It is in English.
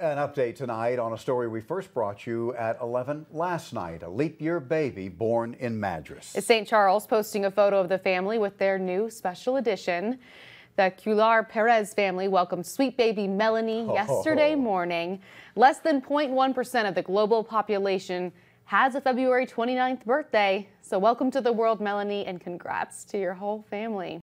An update tonight on a story we first brought you at 11 last night. A leap year baby born in Madras. It's St. Charles posting a photo of the family with their new special edition. The Cuellar Perez family welcomed sweet baby Melany oh. yesterday morning. Less than 0.1% of the global population has a February 29th birthday. So welcome to the world, Melany, and congrats to your whole family.